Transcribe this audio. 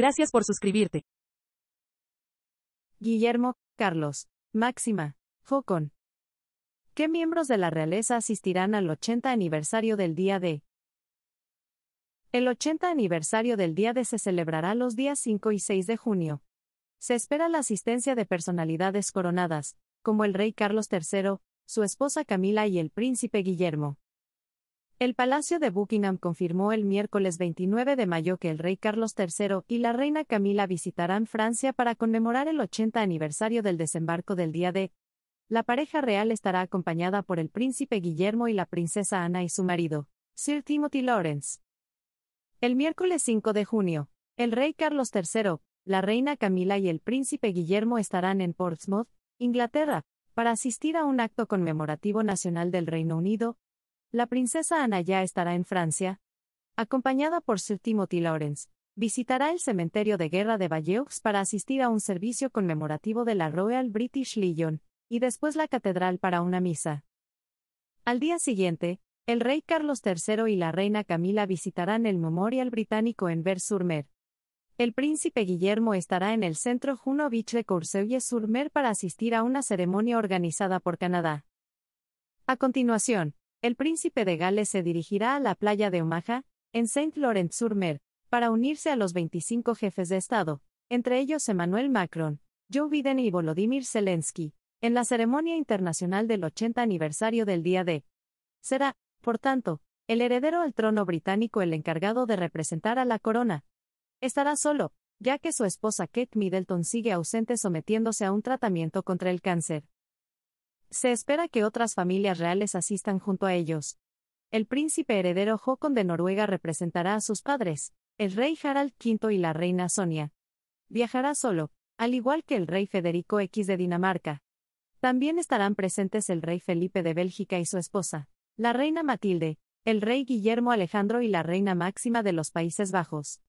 Gracias por suscribirte. Guillermo, Carlos, Máxima, Focon. ¿Qué miembros de la realeza asistirán al 80 aniversario del Día D? El 80 aniversario del Día D se celebrará los días 5 y 6 de junio. Se espera la asistencia de personalidades coronadas, como el rey Carlos III, su esposa Camila y el príncipe Guillermo. El Palacio de Buckingham confirmó el miércoles 29 de mayo que el rey Carlos III y la reina Camila visitarán Francia para conmemorar el 80 aniversario del desembarco del día D. La pareja real estará acompañada por el príncipe Guillermo y la princesa Ana y su marido, Sir Timothy Lawrence. El miércoles 5 de junio, el rey Carlos III, la reina Camila y el príncipe Guillermo estarán en Portsmouth, Inglaterra, para asistir a un acto conmemorativo nacional del Reino Unido, la princesa Ana ya estará en Francia. Acompañada por Sir Timothy Lawrence, visitará el cementerio de guerra de Bayeux para asistir a un servicio conmemorativo de la Royal British Legion, y después la catedral para una misa. Al día siguiente, el rey Carlos III y la reina Camila visitarán el Memorial Británico en Vers-sur-Mer. El príncipe Guillermo estará en el centro Juno de Courceuille-sur-Mer para asistir a una ceremonia organizada por Canadá. A continuación, el príncipe de Gales se dirigirá a la playa de Omaha, en Saint Laurent-sur-Mer, para unirse a los 25 jefes de Estado, entre ellos Emmanuel Macron, Joe Biden y Volodymyr Zelensky, en la ceremonia internacional del 80 aniversario del Día de. Será, por tanto, el heredero al trono británico el encargado de representar a la corona. Estará solo, ya que su esposa Kate Middleton sigue ausente sometiéndose a un tratamiento contra el cáncer. Se espera que otras familias reales asistan junto a ellos. El príncipe heredero Håkon de Noruega representará a sus padres, el rey Harald V y la reina Sonia. Viajará solo, al igual que el rey Federico X de Dinamarca. También estarán presentes el rey Felipe de Bélgica y su esposa, la reina Matilde, el rey Guillermo Alejandro y la reina Máxima de los Países Bajos.